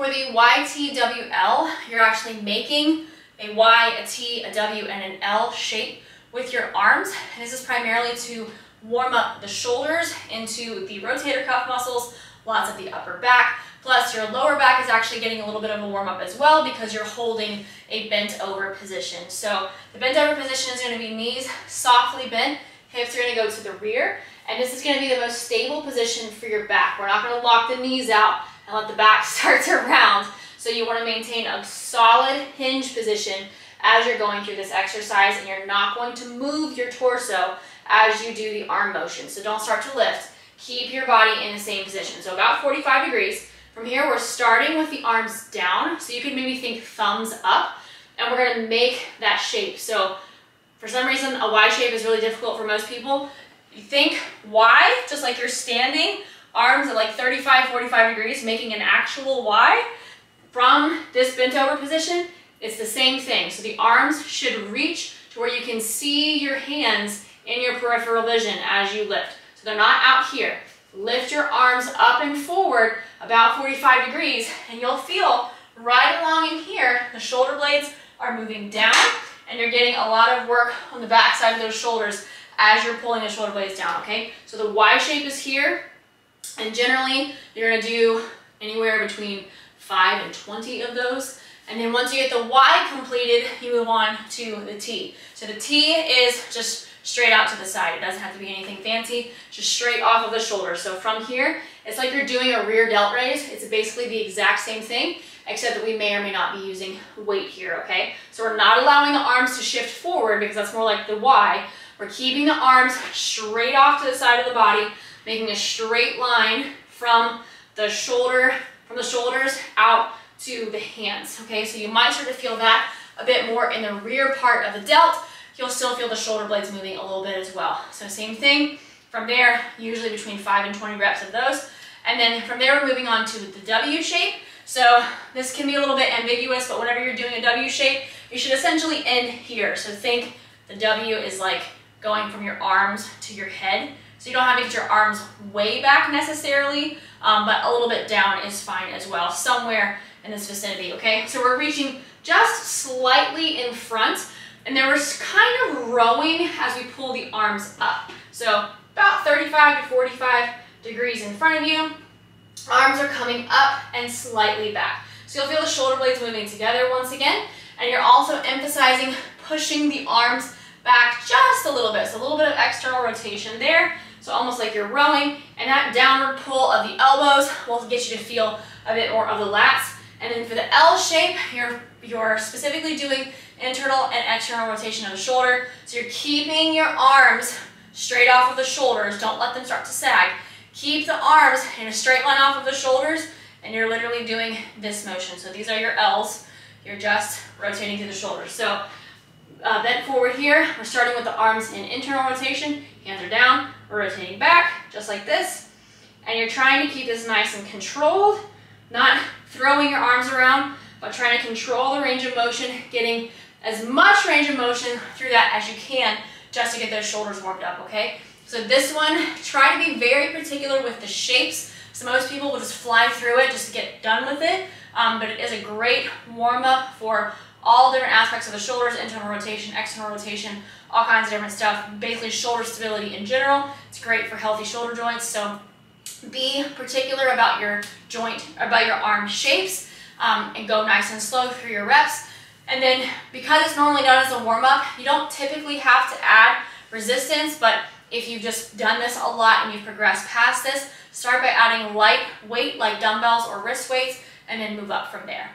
For the YTWL, you're actually making a Y, a T, a W, and an L shape with your arms. And this is primarily to warm up the shoulders into the rotator cuff muscles, lots of the upper back, plus your lower back is actually getting a little bit of a warm up as well because you're holding a bent over position. So the bent over position is gonna be knees softly bent, hips are gonna go to the rear, and this is gonna be the most stable position for your back. We're not gonna lock the knees out and let the back start to round. So you wanna maintain a solid hinge position as you're going through this exercise and you're not going to move your torso as you do the arm motion. So don't start to lift. Keep your body in the same position. So about 45 degrees. From here, we're starting with the arms down. So you can maybe think thumbs up and we're gonna make that shape. So for some reason, a Y shape is really difficult for most people. You think Y, just like you're standing, arms at like 35, 45 degrees, making an actual Y. From this bent over position, it's the same thing. So the arms should reach to where you can see your hands in your peripheral vision as you lift. So they're not out here. Lift your arms up and forward about 45 degrees and you'll feel right along in here, the shoulder blades are moving down and you're getting a lot of work on the back side of those shoulders as you're pulling the shoulder blades down, okay? So the Y shape is here and generally you're gonna do anywhere between five and 20 of those. And then once you get the Y completed, you move on to the T. So the T is just straight out to the side. It doesn't have to be anything fancy, just straight off of the shoulder. So from here, it's like you're doing a rear delt raise. It's basically the exact same thing, except that we may or may not be using weight here, okay? So we're not allowing the arms to shift forward because that's more like the Y. We're keeping the arms straight off to the side of the body, making a straight line from the shoulder, from the shoulders out to the hands, okay? So you might start to feel that a bit more in the rear part of the delt, you'll still feel the shoulder blades moving a little bit as well. So same thing, from there, usually between 5 and 20 reps of those. And then from there, we're moving on to the W shape. So this can be a little bit ambiguous, but whenever you're doing a W shape, you should essentially end here. So think the W is like going from your arms to your head. So you don't have to get your arms way back necessarily, um, but a little bit down is fine as well, somewhere in this vicinity, okay? So we're reaching just slightly in front and then we're kind of rowing as we pull the arms up. So about 35 to 45 degrees in front of you. Arms are coming up and slightly back. So you'll feel the shoulder blades moving together once again. And you're also emphasizing pushing the arms back just a little bit. So a little bit of external rotation there. So almost like you're rowing. And that downward pull of the elbows will get you to feel a bit more of the lats. And then for the L shape, you're, you're specifically doing internal and external rotation of the shoulder. So you're keeping your arms straight off of the shoulders. Don't let them start to sag. Keep the arms in a straight line off of the shoulders and you're literally doing this motion. So these are your L's. You're just rotating through the shoulders. So uh, bent forward here. We're starting with the arms in internal rotation. Hands are down. We're rotating back just like this. And you're trying to keep this nice and controlled, not throwing your arms around, but trying to control the range of motion, getting as much range of motion through that as you can just to get those shoulders warmed up, okay? So this one, try to be very particular with the shapes. So most people will just fly through it just to get done with it, um, but it is a great warm-up for all different aspects of the shoulders, internal rotation, external rotation, all kinds of different stuff. Basically shoulder stability in general. It's great for healthy shoulder joints. So be particular about your joint, about your arm shapes, um, and go nice and slow through your reps. And then because it's normally done as a warm-up, you don't typically have to add resistance, but if you've just done this a lot and you've progressed past this, start by adding light weight like dumbbells or wrist weights and then move up from there.